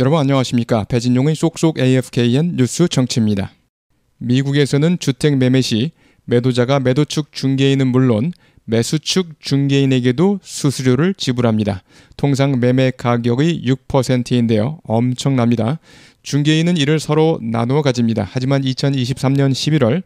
여러분 안녕하십니까? 배진용의 쏙쏙 AFKN 뉴스 청취입니다. 미국에서는 주택 매매 시 매도자가 매도측 중개인은 물론 매수측 중개인에게도 수수료를 지불합니다. 통상 매매 가격의 6%인데요. 엄청납니다. 중개인은 이를 서로 나누어 가집니다. 하지만 2023년 11월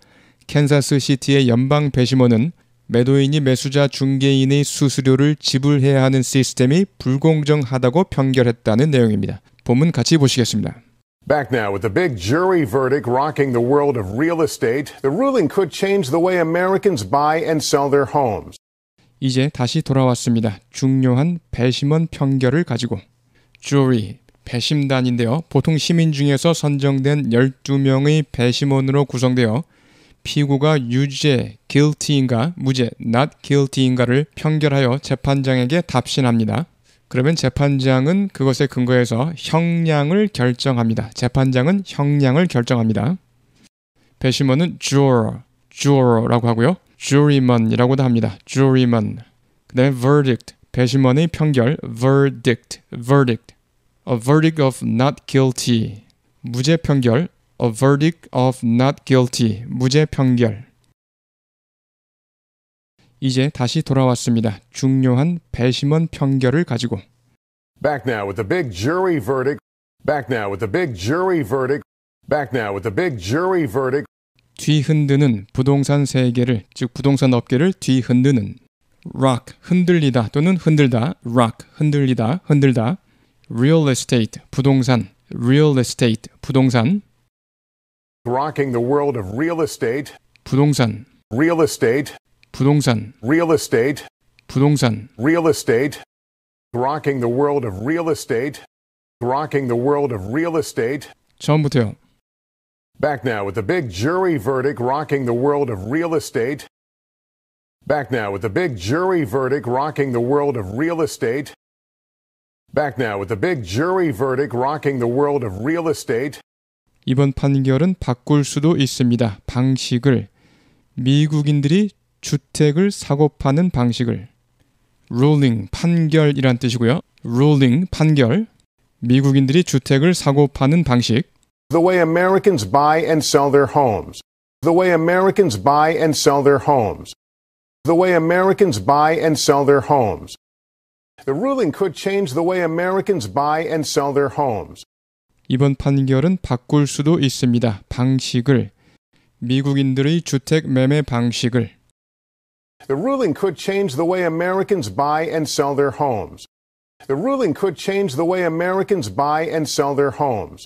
캔사스 시티의 연방 배심원은 매도인이 매수자 중개인의 수수료를 지불해야 하는 시스템이 불공정하다고 판결했다는 내용입니다. 본문 같이 보시겠습니다. Back now with the big jury verdict rocking the world of real estate, the ruling could change the way Americans buy and sell their homes. 이제 다시 돌아왔습니다. 중요한 배심원 판결을 가지고 jury 배심단인데요. 보통 시민 중에서 선정된 12명의 배심원으로 구성되어 피고가 유죄 guilty인가 무죄 not guilty인가를 판결하여 재판장에게 답신합니다. 그러면 재판장은 그것에 근거해서 형량을 결정합니다. 재판장은 형량을 결정합니다. 배심원은 juror, juror라고 하고요. juryman이라고도 합니다. juryman. 그 다음에 verdict, 배심원의 판결, verdict, verdict. A verdict of not guilty. 무죄 판결, a verdict of not guilty. 무죄 판결. 이제 다시 돌아왔습니다. 중요한 배심원 판결을 가지고 Back now with the big jury verdict. Back now with the big jury verdict. Back now with the big jury verdict. 뒤흔드는 부동산 세계를 즉 부동산 업계를 뒤흔드는 rock 흔들리다 또는 흔들다 rock 흔들리다 흔들다 real estate 부동산 real estate 부동산 Rocking the world of real estate. 부동산 Real estate. 부동산 Real estate. 부동산 Real estate. Rocking the world of real estate. Rocking the world of real estate. 처음부터요. Back now with the big jury verdict rocking the world of real estate. Back now with the big jury verdict rocking the world of real estate. Back now with the big jury verdict rocking the world of real estate. 이번 판결은 바꿀 수도 있습니다. 방식을 미국인들이 주택을 사고 파는 방식을 ruling 판결이란 뜻이고요. ruling 판결 미국인들이 주택을 사고 파는 방식 The way Americans buy and sell their homes. The way Americans buy and sell their homes. The way Americans buy and sell their homes. The ruling could change the way Americans buy and sell their homes. 이번 판결은 바꿀 수도 있습니다. 방식을 미국인들의 주택 매매 방식을 The ruling could change the way Americans buy and sell their homes. The ruling could change the way Americans buy and sell their homes.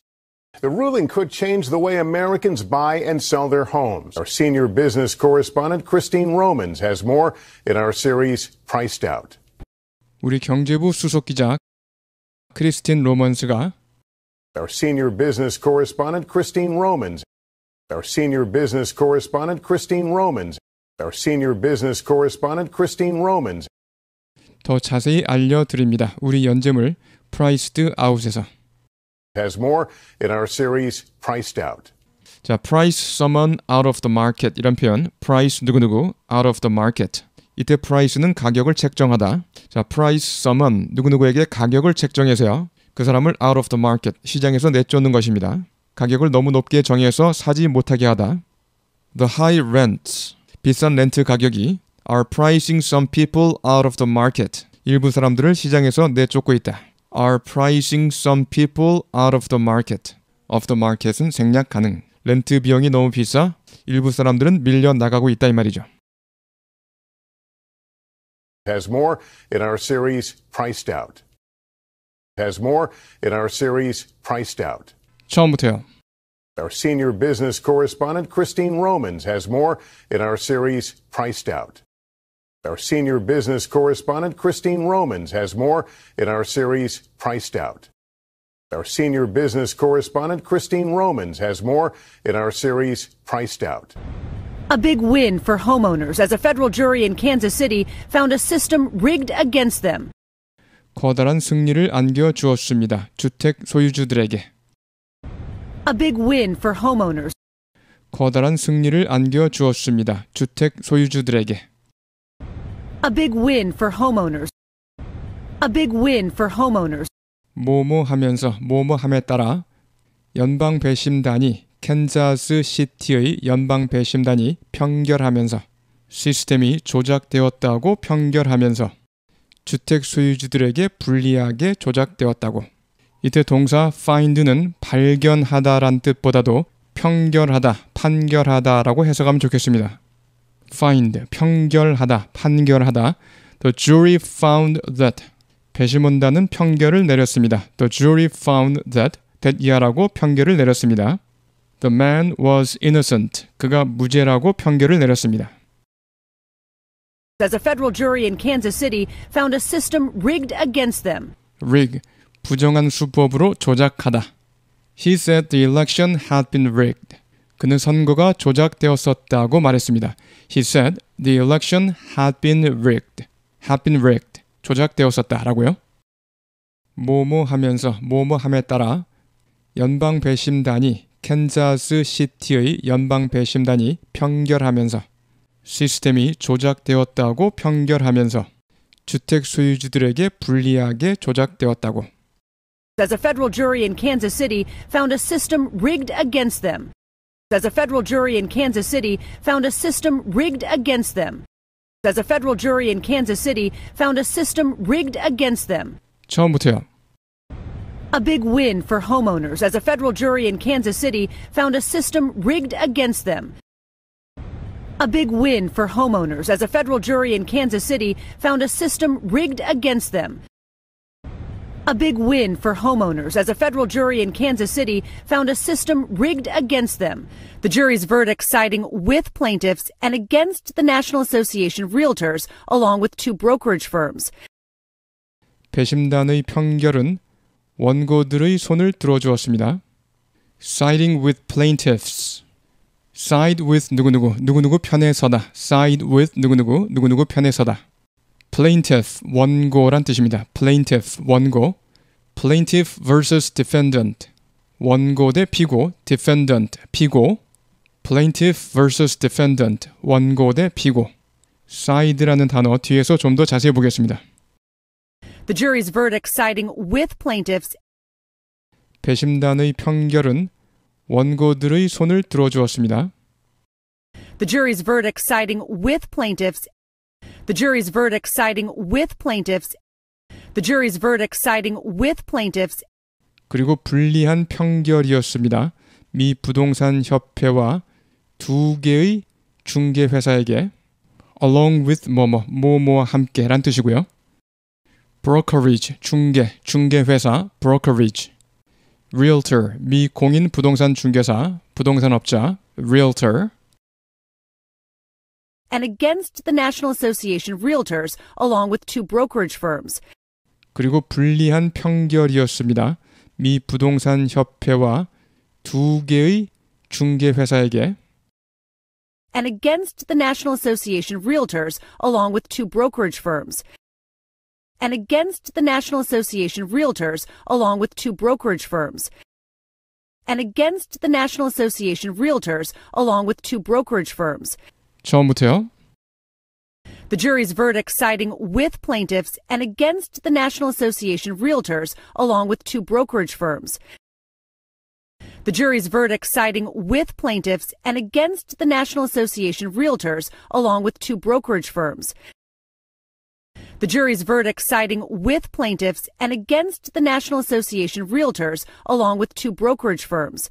The ruling could change the way Americans buy and sell their homes. Our senior business correspondent Christine Romans has more in our series Priced Out. 우리 경제부 수석 기자 크리스틴 로먼스가 Our senior business correspondent Christine Romans. Our senior business correspondent Christine Romans. Our senior business correspondent Christine Romans 더 자세히 알려드립니다. 우리 연재물 프라이스드 아웃에서 has more in our series Priced Out. 자, price someone out of the market 이런 표현, price 누구누구 out of the market. 이때 price는 가격을 책정하다. 자, price someone 누구누구에게 가격을 책정해서요. 그 사람을 out of the market 시장에서 내쫓는 것입니다. 가격을 너무 높게 정해서 사지 못하게 하다. The high rents 비싼 렌트 가격이 are pricing some people out of the market. 일부 사람들을 시장에서 내쫓고 있다. are pricing some people out of the market. of the market은 생략 가능. 렌트 비용이 너무 비싸 일부 사람들은 밀려 나가고 있다 이 말이죠. has more in our series Priced Out. Has more in our series Priced Out. 처음부터요. Our senior business correspondent Christine Romans has more in our series Priced Out. Our senior business correspondent Christine Romans has more in our series Priced Out. Our senior business correspondent Christine Romans has more in our series Priced Out. A big win for homeowners as a federal jury in Kansas City found a system rigged against them. 커다란 승리를 안겨 주었습니다. 주택 소유주들에게 A big win for homeowners 커다란 승리를 안겨 주었습니다. 주택 소유주들에게 A big win for homeowners. A big win for homeowners. 뭐뭐 하면서 뭐뭐 함에 따라 연방 배심단이 캔자스 시티의 연방 배심단이 평결하면서 시스템이 조작되었다고 평결하면서 주택 소유주들에게 불리하게 조작되었다고. 이때 동사 find는 발견하다란 뜻보다도 평결하다, 판결하다라고 해석하면 좋겠습니다. find, 평결하다, 판결하다. The jury found that. 배심원단은 평결을 내렸습니다. The jury found that. that 이하라고 평결을 내렸습니다. The man was innocent. 그가 무죄라고 평결을 내렸습니다. As a federal jury in Kansas City found a system rigged against them. rig, 부정한 수법으로 조작하다. He said the election had been rigged. 그는 선거가 조작되었었다고 말했습니다. He said the election had been rigged. had been rigged. 조작되었었다라고요. 뭐뭐 하면서 뭐뭐 함에 따라 연방 배심단이 캔자스 시티의 연방 배심단이 평결하면서 시스템이 조작되었다고 평결하면서 주택 소유주들에게 불리하게 조작되었다고. As a federal jury in Kansas City found a system rigged against them. As a federal jury in Kansas City found a system rigged against them. As a federal jury in Kansas City found a system rigged against them. 처음부터요. A big win for homeowners as a federal jury in Kansas City found a system rigged against them. A big win for homeowners as a federal jury in Kansas City found a system rigged against them. A big win for homeowners as a federal jury in Kansas City found a system rigged against them. The jury's verdict siding with plaintiffs and against the National Association of Realtors, along with two brokerage firms. 배심단의 평결은 원고들의 손을 들어주었습니다. siding with plaintiffs. side with 누구누구, 누구누구 편에 서다. side with 누구누구, 누구누구 편에 서다. Plaintiff, 원고란 뜻입니다. plaintiff, 원고. plaintiff vs defendant. 원고 대 피고, defendant, 피고. plaintiff vs defendant, 원고 대 피고. side라는 단어 뒤에서 좀 더 자세히 보겠습니다. The jury's verdict siding with plaintiffs 배심단의 평결은 원고들의 손을 들어주었습니다. The jury's verdict siding with plaintiffs. The jury's verdict siding with plaintiffs. The jury's verdict siding with plaintiffs 그리고 불리한 평결이었습니다. 미 부동산 협회와 두 개의 중개 회사에게 along with 뭐뭐 뭐뭐와 함께란 뜻이고요. brokerage 중개 중개 회사 brokerage realtor 미 공인 부동산 중개사 부동산 업자 realtor and against the National Association of Realtors, along with two brokerage firms. 그리고 불리한 평결이었습니다. 미 부동산 협회와 두 개의 중개 회사에게 and against the National Association of Realtors, along with two brokerage firms. And against the National Association of Realtors, along with two brokerage firms. And against the National Association of Realtors, along with two brokerage firms. 처음부터요. The jury's verdict siding with plaintiffs and against the National Association of Realtors, along with two brokerage firms. The jury's verdict siding with plaintiffs and against the National Association of Realtors, along with two brokerage firms. The jury's verdict siding with plaintiffs and against the National Association of Realtors, along with two brokerage firms.